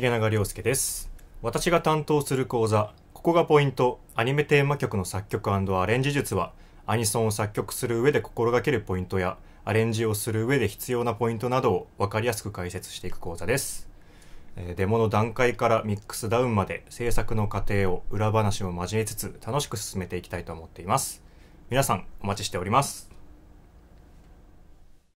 重永亮介です。私が担当する講座ここがポイント。アニメテーマ曲の作曲アレンジ術はアニソンを作曲する上で心がけるポイントやアレンジをする上で必要なポイントなどを分かりやすく解説していく講座です。デモの段階からミックスダウンまで制作の過程を裏話も交えつつ楽しく進めていきたいと思っています。皆さんお待ちしております。